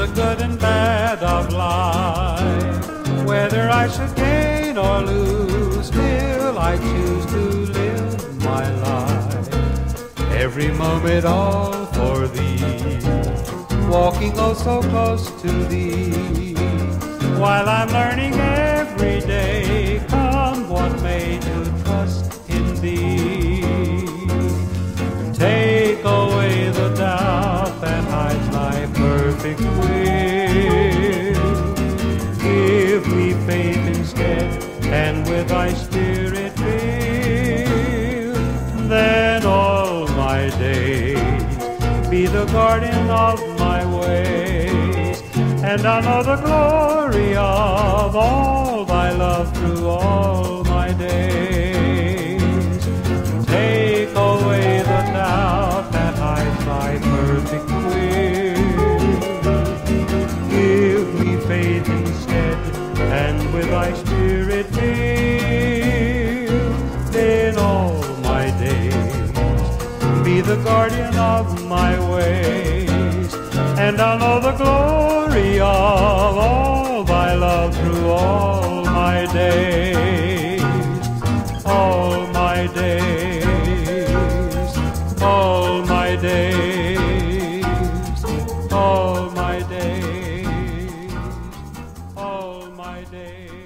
the good and bad of life. Whether I should gain or lose, still I choose to live my life. Every moment all for thee, walking oh so close to thee, while I'm learning and with thy spirit fill. Then all my days be the guardian of my ways, and I'll know the glory of all thy love through all my days. Take away the doubt that hides thy perfect will. Give me faith instead, and with thy spirit fill. the guardian of my ways, and I'll know the glory of all thy love through all my days, all my days, all my days, all my days, all my days.